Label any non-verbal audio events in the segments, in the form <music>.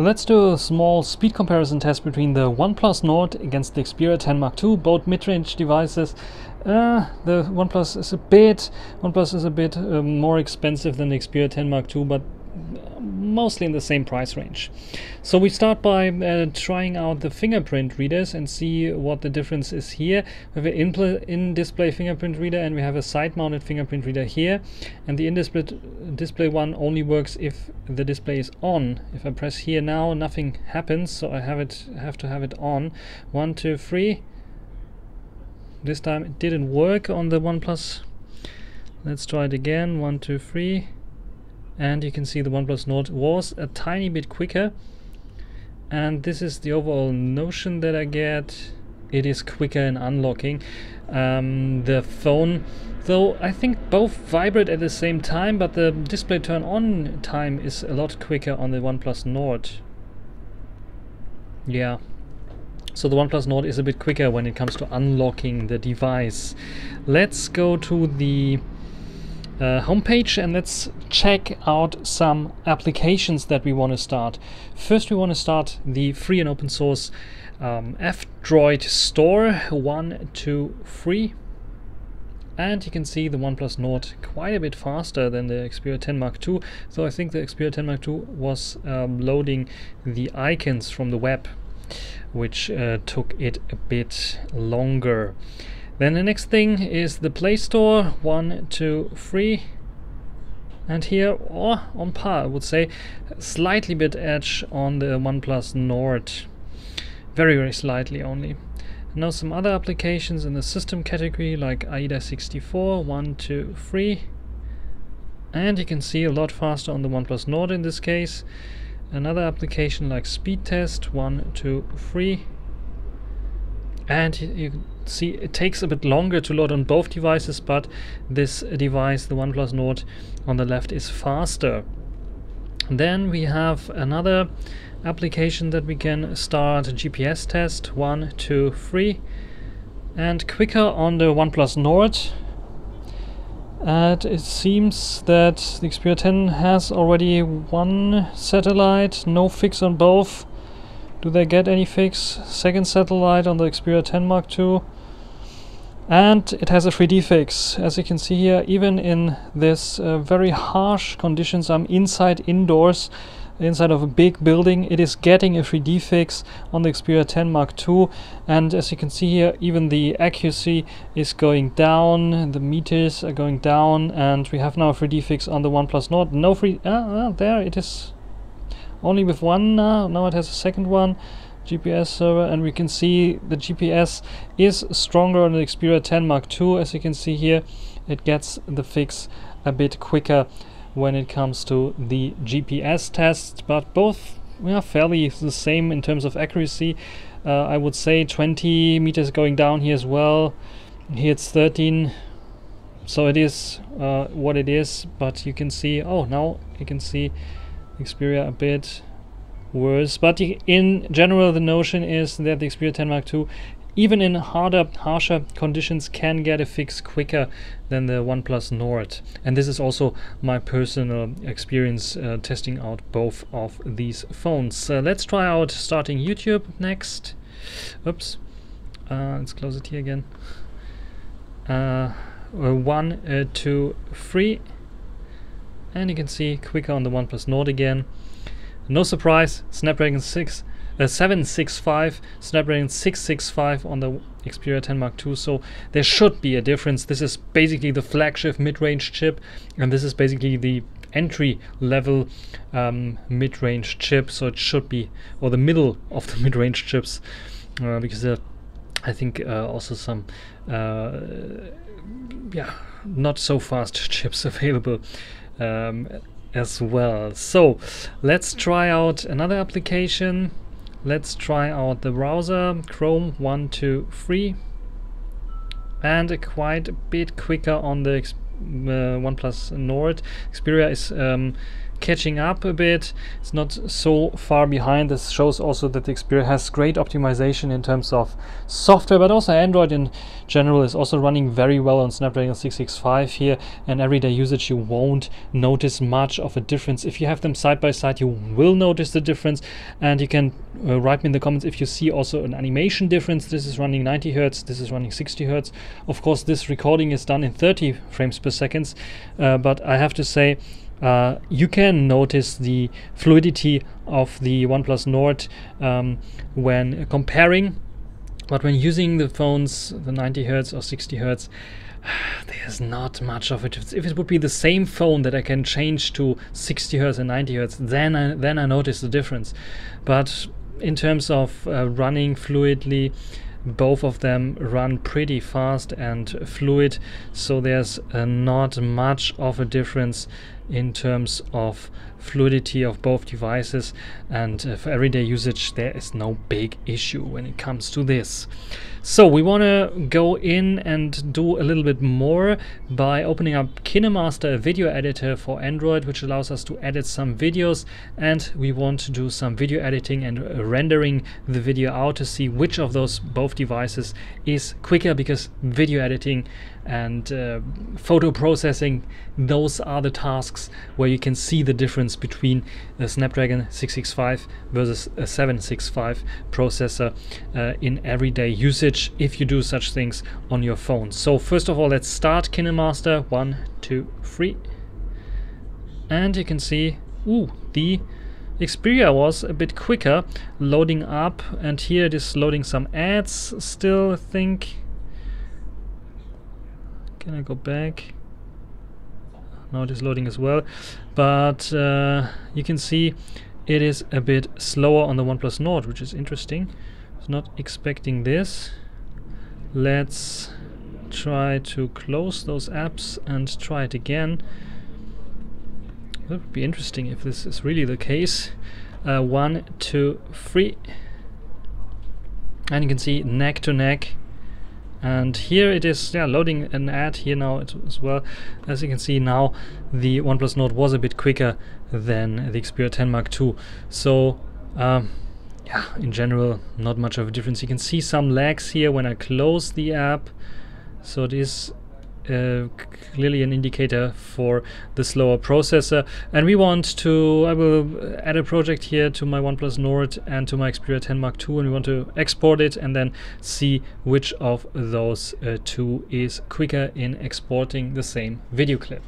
Let's do a small speed comparison test between the OnePlus Nord against the Xperia 10 Mark II, both mid-range devices. Uh, the OnePlus is a bit, OnePlus is a bit uh, more expensive than the Xperia 10 Mark II, but mostly in the same price range. So we start by uh, trying out the fingerprint readers and see what the difference is here. We have an in-display fingerprint reader and we have a side-mounted fingerprint reader here. And the in-display display one only works if the display is on. If I press here now, nothing happens, so I have it have to have it on. One, two, three. This time it didn't work on the OnePlus. Let's try it again. One, two, three and you can see the OnePlus Nord was a tiny bit quicker. And this is the overall notion that I get. It is quicker in unlocking um, the phone. Though I think both vibrate at the same time but the display turn on time is a lot quicker on the OnePlus Nord. Yeah. So the OnePlus Nord is a bit quicker when it comes to unlocking the device. Let's go to the uh, homepage and let's check out some applications that we want to start. First we want to start the free and open source um, F-Droid store 123 and you can see the OnePlus Nord quite a bit faster than the Xperia 10 Mark II so I think the Xperia 10 Mark II was um, loading the icons from the web which uh, took it a bit longer. Then the next thing is the Play Store, one, two, three. And here, or oh, on par, I would say, slightly bit edge on the OnePlus Nord. Very, very slightly only. Now some other applications in the system category like AIDA 64, 1, 2, 3. And you can see a lot faster on the OnePlus Nord in this case. Another application like Speed Test, 1, 2, 3 and you see it takes a bit longer to load on both devices but this device the OnePlus Nord on the left is faster. Then we have another application that we can start GPS test one two three and quicker on the OnePlus Nord. And it seems that the Xperia 10 has already one satellite no fix on both do they get any fix? Second satellite on the Xperia 10 Mark II. And it has a 3D fix. As you can see here, even in this uh, very harsh conditions, I'm inside indoors, inside of a big building, it is getting a 3D fix on the Xperia 10 Mark II. And as you can see here, even the accuracy is going down, the meters are going down, and we have now a 3D fix on the OnePlus Nord. No free, ah, ah, there it is only with one now. Now it has a second one. GPS server and we can see the GPS is stronger on the Xperia 10 Mark II as you can see here it gets the fix a bit quicker when it comes to the GPS test but both are fairly the same in terms of accuracy uh, I would say 20 meters going down here as well here it's 13 so it is uh, what it is but you can see oh now you can see Xperia a bit worse. But in general, the notion is that the Xperia 10 Mark II, even in harder, harsher conditions, can get a fix quicker than the OnePlus Nord. And this is also my personal experience uh, testing out both of these phones. Uh, let's try out starting YouTube next. Oops. Uh, let's close it here again. Uh, uh, one, uh, two, three and you can see quicker on the OnePlus Nord again. No surprise, Snapdragon 6, uh, 765, Snapdragon 665 on the Xperia 10 Mark II, so there should be a difference. This is basically the flagship mid-range chip, and this is basically the entry level um, mid-range chip, so it should be, or the middle of the <laughs> mid-range chips, uh, because there I think uh, also some uh, yeah not so fast <laughs> chips available um, as well. So let's try out another application. Let's try out the browser Chrome 123 and quite a bit quicker on the uh, OnePlus Nord. Xperia is um, catching up a bit. It's not so far behind. This shows also that the Xperia has great optimization in terms of software, but also Android in general is also running very well on Snapdragon 665 here. And everyday usage, you won't notice much of a difference. If you have them side by side, you will notice the difference. And you can uh, write me in the comments if you see also an animation difference. This is running 90 hertz, this is running 60 hertz. Of course, this recording is done in 30 frames per second, uh, but I have to say uh, you can notice the fluidity of the OnePlus Nord um, when comparing, but when using the phones, the 90 hertz or 60 hertz, <sighs> there's not much of it. If it would be the same phone that I can change to 60 hertz and 90 hertz, then I, then I notice the difference. But in terms of uh, running fluidly, both of them run pretty fast and fluid, so there's uh, not much of a difference in terms of fluidity of both devices and uh, for everyday usage there is no big issue when it comes to this. So we want to go in and do a little bit more by opening up KineMaster, a video editor for Android, which allows us to edit some videos. And we want to do some video editing and uh, rendering the video out to see which of those both devices is quicker because video editing and uh, photo processing, those are the tasks where you can see the difference between a Snapdragon 665 versus a 765 processor uh, in everyday usage if you do such things on your phone. So first of all, let's start KineMaster. One, two, three. And you can see, ooh, the Xperia was a bit quicker loading up and here it is loading some ads still I think can I go back? Now it is loading as well. But uh, you can see it is a bit slower on the OnePlus Nord, which is interesting. I was not expecting this. Let's try to close those apps and try it again. That would be interesting if this is really the case. Uh, one, two, three. And you can see neck to neck and here it is yeah loading an ad here now as well. As you can see now the OnePlus Nord was a bit quicker than the Xperia 10 Mark II so um, yeah in general not much of a difference. You can see some lags here when I close the app. So it is uh, clearly an indicator for the slower processor and we want to I will add a project here to my OnePlus Nord and to my Xperia 10 Mark II and we want to export it and then see which of those uh, two is quicker in exporting the same video clip.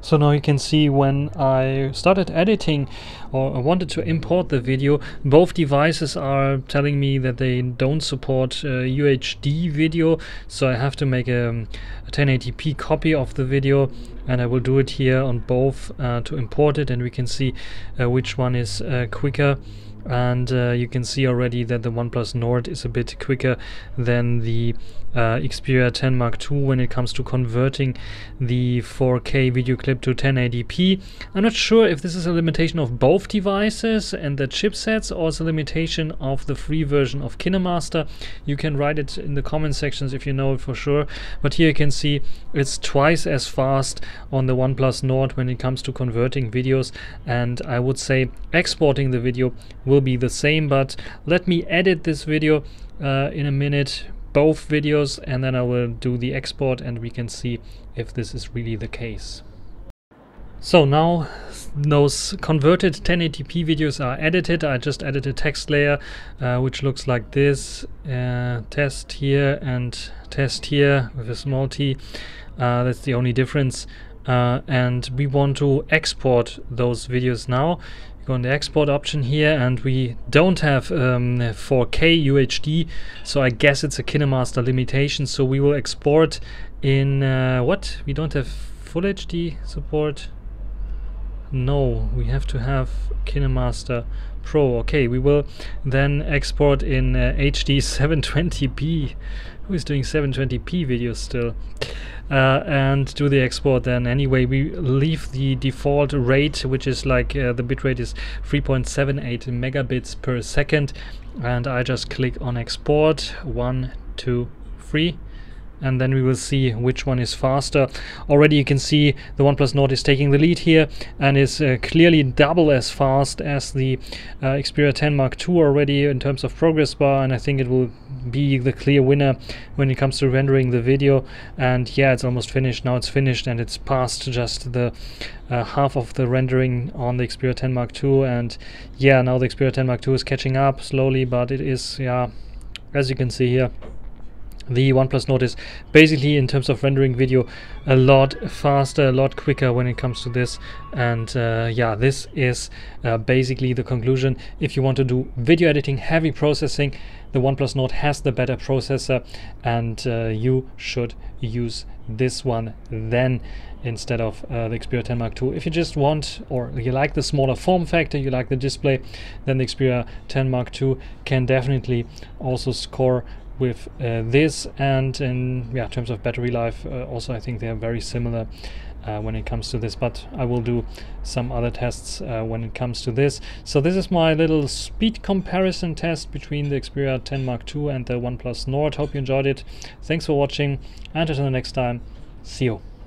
So now you can see when I started editing or I wanted to import the video, both devices are telling me that they don't support uh, UHD video, so I have to make a, a, 1080p copy of the video and I will do it here on both uh, to import it and we can see uh, which one is uh, quicker and uh, you can see already that the OnePlus Nord is a bit quicker than the uh, Xperia 10 Mark II when it comes to converting the 4K video clip to 1080p. I'm not sure if this is a limitation of both devices and the chipsets or it's a limitation of the free version of KineMaster. You can write it in the comment sections if you know it for sure. But here you can see it's twice as fast on the OnePlus Nord when it comes to converting videos and I would say exporting the video will be the same but let me edit this video uh, in a minute both videos and then I will do the export and we can see if this is really the case. So now those converted 1080p videos are edited. I just added a text layer uh, which looks like this. Uh, test here and test here with a small t. Uh, that's the only difference. Uh, and we want to export those videos now go on the export option here and we don't have um, 4K UHD so I guess it's a KineMaster limitation. So we will export in uh, what? We don't have full HD support no we have to have KineMaster Pro. Okay we will then export in uh, HD 720p who is doing 720p videos still? Uh, and do the export then. Anyway we leave the default rate which is like uh, the bitrate is 3.78 megabits per second. And I just click on export. One two three and then we will see which one is faster. Already you can see the OnePlus Nord is taking the lead here and is uh, clearly double as fast as the uh, Xperia 10 Mark II already in terms of progress bar and I think it will be the clear winner when it comes to rendering the video. And yeah it's almost finished. Now it's finished and it's past just the uh, half of the rendering on the Xperia 10 Mark II and yeah now the Xperia 10 Mark II is catching up slowly but it is yeah as you can see here the OnePlus Nord is basically in terms of rendering video a lot faster, a lot quicker when it comes to this and uh, yeah this is uh, basically the conclusion if you want to do video editing heavy processing the OnePlus Nord has the better processor and uh, you should use this one then instead of uh, the Xperia 10 Mark II. If you just want or you like the smaller form factor, you like the display, then the Xperia 10 Mark II can definitely also score with uh, this and in yeah terms of battery life uh, also I think they are very similar uh, when it comes to this but I will do some other tests uh, when it comes to this. So this is my little speed comparison test between the Xperia 10 Mark II and the OnePlus Nord. Hope you enjoyed it. Thanks for watching and until the next time see you